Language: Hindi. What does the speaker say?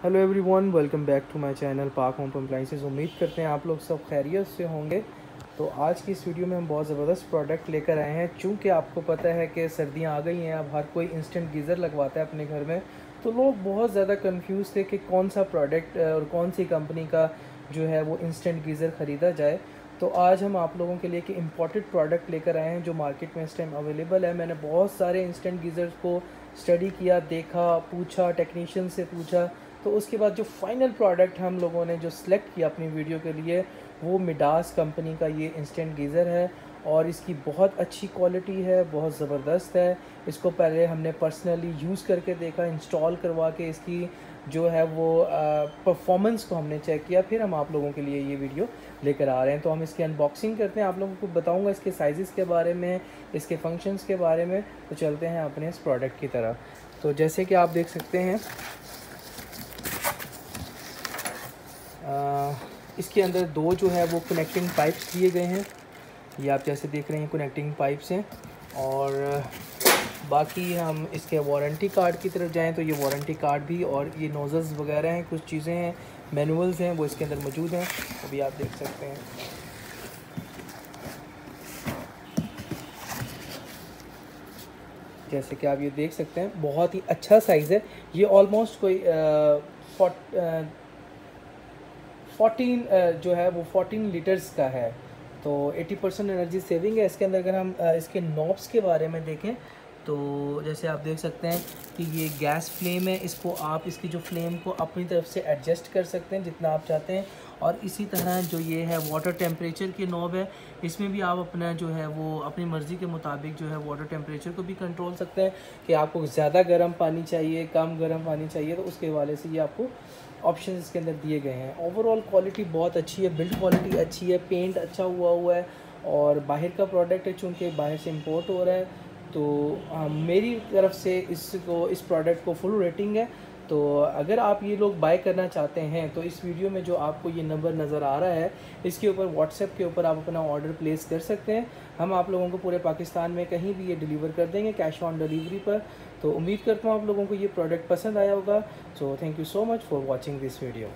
Hello everyone welcome back to my channel Pak home appliances उम्मीद करते हैं आप लोग सब खैरियत से होंगे। तो आज की इस वीडियो में हम बहुत ज़बरदस्त प्रोडक्ट लेकर आए हैं। चूँकि आपको पता है कि सर्दियाँ आ गई हैं, अब हर कोई इंस्टेंट गीज़र लगवाता है अपने घर में तो लोग बहुत ज़्यादा कन्फ्यूज़ थे कि कौन सा प्रोडक्ट और कौन सी कंपनी का जो है वो इंस्टेंट गीज़र ख़रीदा जाए। तो आज हम आप लोगों के लिए एक इंपॉर्टेंट प्रोडक्ट लेकर आए हैं, जो मार्केट में इस टाइम अवेलेबल है। मैंने बहुत सारे इंस्टेंट गीज़र्स को स्टडी किया, देखा, पूछा टेक्नीशियन से पूछा तो उसके बाद जो फाइनल प्रोडक्ट हम लोगों ने जो सिलेक्ट किया अपनी वीडियो के लिए, वो मिडास कंपनी का ये इंस्टेंट गीज़र है और इसकी बहुत अच्छी क्वालिटी है, बहुत ज़बरदस्त है। इसको पहले हमने पर्सनली यूज़ करके देखा इंस्टॉल करवा के इसकी जो है वो परफॉर्मेंस को हमने चेक किया, फिर हम आप लोगों के लिए ये वीडियो लेकर आ रहे हैं। तो हम इसकी अनबॉक्सिंग करते हैं। आप लोगों को बताऊँगा इसके साइज़ के बारे में, इसके फ़ंक्शंस के बारे में। तो चलते हैं अपने इस प्रोडक्ट की तरह तो जैसे कि आप देख सकते हैं इसके अंदर दो जो है वो कनेक्टिंग पाइप्स दिए गए हैं। ये आप जैसे देख रहे हैं कनेक्टिंग पाइप्स हैं। और, बाकी हम इसके वारंटी कार्ड की तरफ़ जाएँ तो ये वारंटी कार्ड भी और ये नोज़ल्स वगैरह हैं, कुछ चीज़ें हैं मैनुअल्स हैं, वो इसके अंदर मौजूद हैं। अभी आप देख सकते हैं। जैसे कि आप ये देख सकते हैं, बहुत ही अच्छा साइज़ है। ये ऑलमोस्ट कोई फोर्टीन जो है, वो फोर्टीन लीटर्स का है। तो 80 परसेंट एनर्जी सेविंग है। इसके अंदर अगर हम इसके नॉब्स के बारे में देखें तो जैसे आप देख सकते हैं कि ये गैस फ्लेम है। इसको आप, इसकी जो फ्लेम को अपनी तरफ़ से एडजस्ट कर सकते हैं, जितना आप चाहते हैं। और इसी तरह जो ये है वाटर टेम्परेचर की नॉब है। इसमें भी आप अपना जो है वो अपनी मर्ज़ी के मुताबिक जो है वाटर टेम्परेचर को भी कंट्रोल सकते हैं कि आपको ज़्यादा गर्म पानी चाहिए कम गर्म पानी चाहिए तो उसके हवाले से ये आपको ऑप्शन इसके अंदर दिए गए हैं। ओवरऑल क्वालिटी बहुत अच्छी है बिल्ड क्वालिटी अच्छी है पेंट अच्छा हुआ हुआ है और बाहर का प्रोडक्ट है चूँकि बाहर से इम्पोर्ट हो रहा है। तो आ, मेरी तरफ़ से इसको इस प्रोडक्ट को फुल रेटिंग है। तो अगर आप ये लोग बाय करना चाहते हैं तो इस वीडियो में जो आपको ये नंबर नज़र आ रहा है, इसके ऊपर व्हाट्सएप के ऊपर आप अपना ऑर्डर प्लेस कर सकते हैं। हम आप लोगों को पूरे पाकिस्तान में कहीं भी ये डिलीवर कर देंगे कैश ऑन डिलीवरी पर। तो उम्मीद करता हूँ आप लोगों को ये प्रोडक्ट पसंद आया होगा। So thank you so much for watching this video